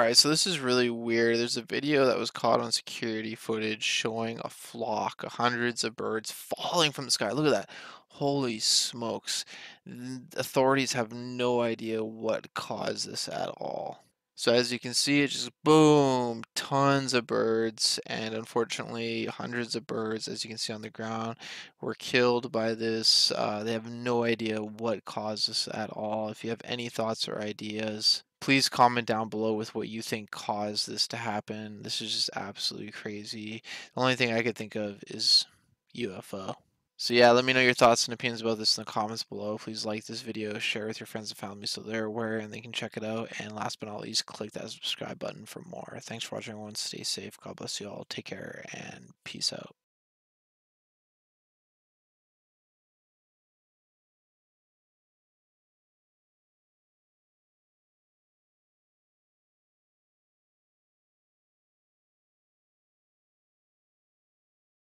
Alright, so this is really weird. There's a video that was caught on security footage showing a flock of hundreds of birds falling from the sky. Look at that. Holy smokes. Authorities have no idea what caused this at all. So as you can see, it just boom, tons of birds, and unfortunately, hundreds of birds, as you can see on the ground, were killed by this. Uh, they have no idea what caused this at all. If you have any thoughts or ideas, please comment down below with what you think caused this to happen. This is just absolutely crazy. The only thing I could think of is UFO. So yeah, let me know your thoughts and opinions about this in the comments below. Please like this video, share with your friends and family so they're aware and they can check it out. And last but not least, click that subscribe button for more. Thanks for watching everyone. Stay safe. God bless you all. Take care and peace out.